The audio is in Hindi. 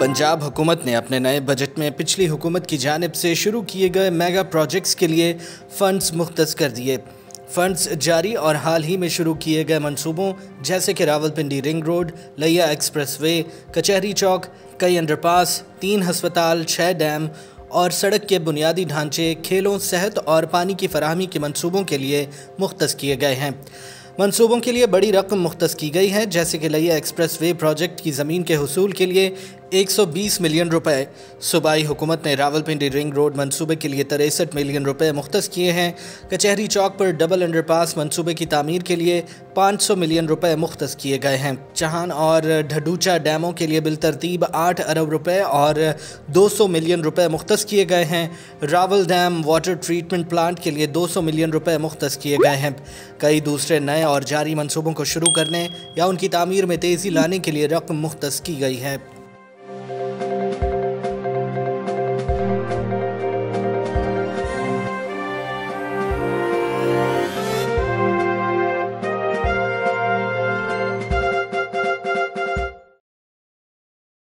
पंजाब हुकूमत ने अपने नए बजट में पिछली हुकूमत की जानब से शुरू किए गए मेगा प्रोजेक्ट्स के लिए फ़ंड्स मुख्त कर दिए। फ़ंड्स जारी और हाल ही में शुरू किए गए मनसूबों जैसे कि Rawalpindi ring road, Leh expressway Kachehri Chowk, कई अंडरपास, तीन हस्पताल छः डैम और सड़क के बुनियादी ढांचे, खेलों, सेहत और पानी की फरहमी के मनसूबों के लिए मुख्त किए गए हैं। मनसूबों के लिए बड़ी रकम मुख्त की गई है, जैसे कि लिया एक्सप्रेस वे प्रोजेक्ट की ज़मीन के हसूल के लिए 120 मिलियन रुपए। सूबाई हुकूमत ने रावलपिंडी रिंग रोड मंसूबे के लिए तिरसठ मिलियन रुपए मुख्त किए हैं। कचहरी चौक पर डबल अंडरपास मंसूबे की तामीर के लिए 500 मिलियन रुपए मुख्त किए गए हैं। चहान और ढडूचा डैमों के लिए बिलतरतीब आठ अरब रुपए और 200 मिलियन रुपए मुख्त किए गए हैं। Rawal dam water treatment plant के लिए 200 मिलियन रुपए मुख्त किए गए हैं। कई दूसरे नए और जारी मनसूबों को शुरू करने या उनकी तामीर में तेज़ी लाने के लिए रकम मुख्त की गई है।